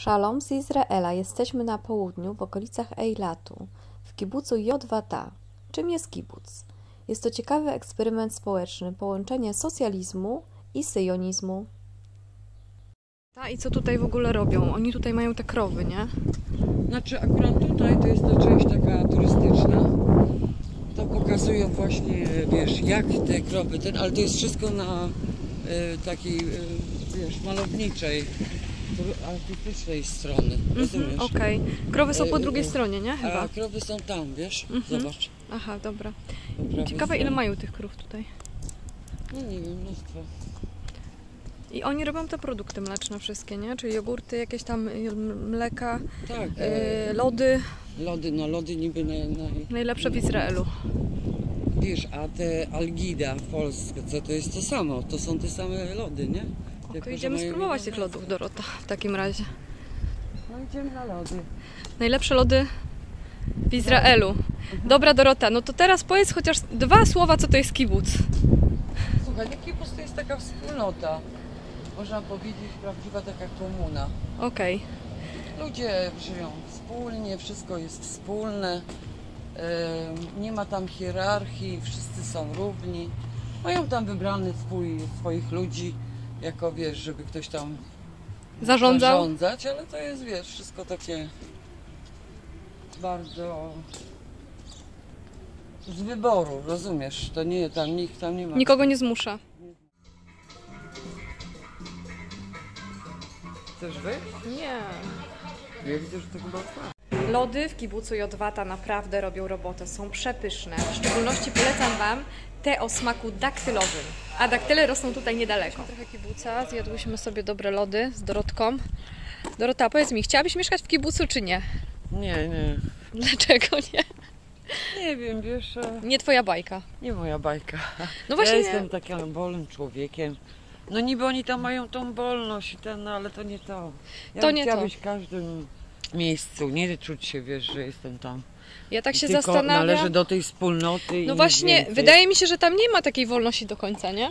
Szalom z Izraela. Jesteśmy na południu, w okolicach Eilatu, w kibucu Jodwata. Czym jest kibuc? Jest to ciekawy eksperyment społeczny, połączenie socjalizmu i syjonizmu. A i co tutaj w ogóle robią? Oni tutaj mają te krowy, nie? Znaczy akurat tutaj to jest ta część taka turystyczna. To pokazują właśnie, wiesz, jak te krowy, ten, ale to jest wszystko na y, takiej, y, wiesz, malowniczej, artystycznej strony, rozumiesz? Mhm, Okej. Krowy są po E, drugiej e, stronie, nie? Chyba. A krowy są tam, wiesz? Mhm. Zobacz. Aha, dobra. po prawej Ciekawe ile stronie. mają tych krów tutaj. No nie wiem, mnóstwo. I oni robią te produkty mleczne wszystkie, nie? Czyli jogurty, jakieś tam y, mleka, Tak, e, y, lody. lody, no lody niby na, na, Najlepsze w Izraelu. wiesz, a te Algida w Polsce, co to jest to samo, to są te same lody, nie? To idziemy spróbować tych lodów, Dorota, w takim razie. No idziemy na lody. Najlepsze lody w Izraelu. Dobra, Dorota, no to teraz powiedz chociaż dwa słowa, co to jest kibuc. Słuchaj, Kibus to jest taka wspólnota. Można powiedzieć, prawdziwa taka komuna. Okej. Ludzie żyją wspólnie, wszystko jest wspólne. Nie ma tam hierarchii, wszyscy są równi. Mają tam wybrany swój, swoich ludzi, jako wiesz, żeby ktoś tam Zarządzał? zarządzać, ale to jest, wiesz, wszystko takie bardzo z wyboru, rozumiesz? To nie, tam nikt tam nie ma. Nikogo nie zmusza. Chcesz wyjść? Nie. Ja widzę, że to chyba otwarte. Lody w kibucu Jodwata naprawdę robią robotę, są przepyszne. W szczególności polecam Wam te o smaku daktylowym. A daktyle rosną tutaj niedaleko. Trochę kibuca, zjadłyśmy sobie dobre lody z Dorotką. Dorota, powiedz mi, chciałabyś mieszkać w kibucu czy nie? Nie, nie. Dlaczego nie? Nie wiem, wiesz, e, Nie twoja bajka. nie moja bajka. No właśnie, ja jestem takim wolnym człowiekiem. No niby oni tam mają tą wolność i ten, no ale to nie to. Ja To nie chciała to. być każdym miejscu, nie czuć się, wiesz, że jestem tam. ja tak się Tylko zastanawiam. należę do tej wspólnoty i No właśnie, więcej. wydaje mi się, że tam nie ma takiej wolności do końca, nie?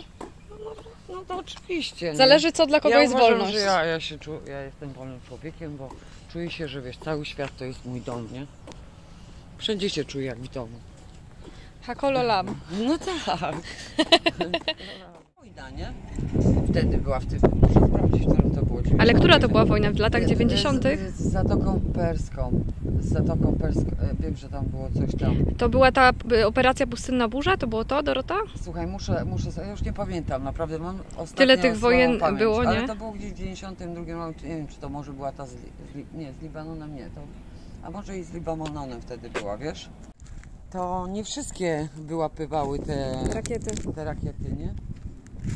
No to oczywiście. nie? Zależy co dla kogo ja jest uważam, wolność. Że ja, ja, się czu, ja jestem wolnym człowiekiem, bo czuję się, że wiesz, cały świat to jest mój dom, nie? Wszędzie się czuję jak w domu. Hakolo lam. No tak. Wojna, nie? Wtedy była w tym. Muszę sprawdzić, którym to było. Ale która to była wojna? W latach Z- 90.? Z, z Zatoką Perską. Z Zatoką Perską. e, Wiem, że tam było coś tam. To była ta y, operacja Pustynna Burza? To było to, Dorota? Słuchaj, muszę, muszę, ja już nie pamiętam, naprawdę mam ostatnio Tyle tych wojen pamięć, było, Ale nie? to było gdzieś w 92 roku, nie wiem, czy to może była ta z, z, nie, z Libanonem, nie, to, a może i z Libanonem wtedy była, wiesz? To nie wszystkie wyłapywały te Rakiety. te rakiety, nie?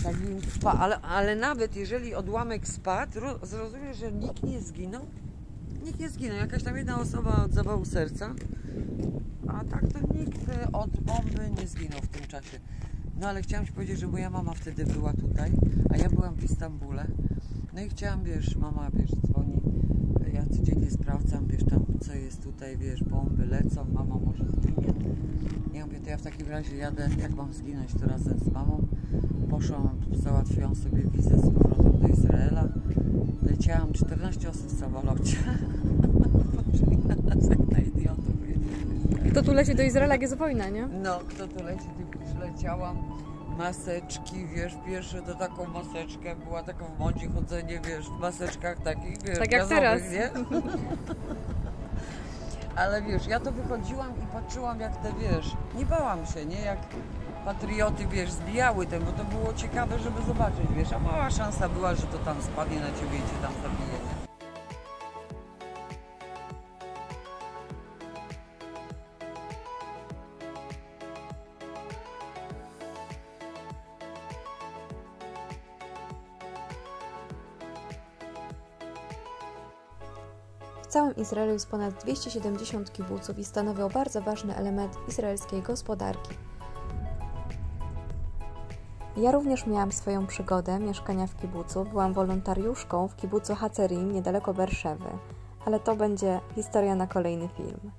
Tak spa, ale, ale nawet jeżeli odłamek spadł, ro- zrozumiesz, że nikt nie zginął? Nikt nie zginął, jakaś tam jedna osoba od zawału serca, a tak to nikt e, od bomby nie zginął w tym czasie. No ale chciałam Ci powiedzieć, że moja mama wtedy była tutaj, a ja byłam w Istambule. No i chciałam, wiesz, mama, wiesz, dzwoni, codziennie sprawdzam, wiesz, tam co jest tutaj, wiesz, bomby lecą, mama może zginie. Ja mówię, to ja w takim razie jadę, jak mam zginąć, to razem z mamą. Poszłam, załatwiłam sobie wizę z powrotem do Izraela. Leciałam 14 osób w samolocie. Kto tu leci do Izraela, jak jest wojna, nie? No, kto tu leci, ty przyleciałam. Maseczki, wiesz, pierwsze to taką maseczkę, była taka w modzie chodzenie, wiesz, w maseczkach takich, wiesz, Tak jak teraz. nie? Ale wiesz, ja to wychodziłam i patrzyłam jak te, wiesz, nie bałam się, nie? Jak patrioty, wiesz, zbijały ten, bo to było ciekawe, żeby zobaczyć, wiesz, a mała szansa była, że to tam spadnie na ciebie i cię tam zabije, całym Izraelu jest ponad 270 kibuców i stanowią bardzo ważny element izraelskiej gospodarki. Ja również miałam swoją przygodę mieszkania w kibucu. Byłam wolontariuszką w kibucu Hacerim niedaleko Berszewy, ale to będzie historia na kolejny film.